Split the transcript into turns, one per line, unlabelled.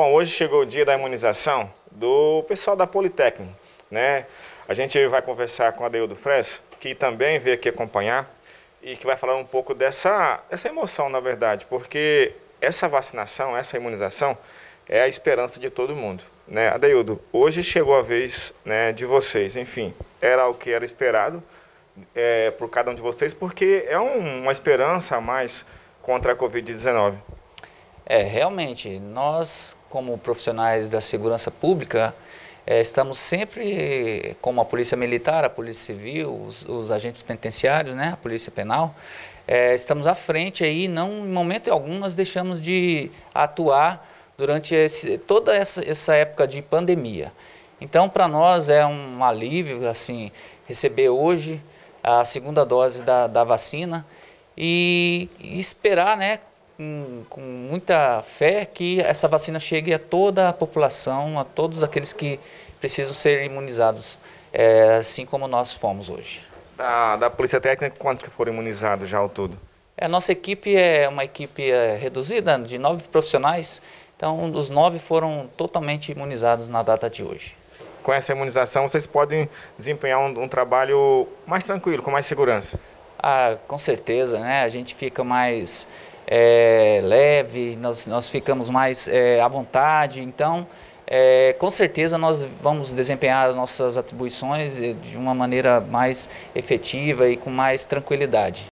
Bom, hoje chegou o dia da imunização do pessoal da Politécnica, né? A gente vai conversar com a Deildo Fress, que também veio aqui acompanhar e que vai falar um pouco dessa, dessa emoção, na verdade, porque essa vacinação, essa imunização é a esperança de todo mundo. Né? Adeildo, hoje chegou a vez né, de vocês, enfim, era o que era esperado é, por cada um de vocês, porque é um, uma esperança a mais contra a Covid-19.
É, realmente, nós, como profissionais da segurança pública, é, estamos sempre, como a Polícia Militar, a Polícia Civil, os, os agentes penitenciários, né, a Polícia Penal, é, estamos à frente aí, não em momento algum nós deixamos de atuar durante esse, toda essa, essa época de pandemia. Então, para nós é um alívio, assim, receber hoje a segunda dose da, da vacina e, e esperar, né, com, com, muita fé que essa vacina chegue a toda a população, a todos aqueles que precisam ser imunizados, é, assim como nós fomos hoje.
Da, da Polícia Técnica, quantos que foram imunizados já ao todo?
É, a nossa equipe é uma equipe é, reduzida, de nove profissionais, então os nove foram totalmente imunizados na data de hoje.
Com essa imunização, vocês podem desempenhar um, um trabalho mais tranquilo, com mais segurança?
Ah, com certeza, né? A gente fica mais é, leve, nós, nós ficamos mais é, à vontade. Então, é, com certeza nós vamos desempenhar nossas atribuições de uma maneira mais efetiva e com mais tranquilidade.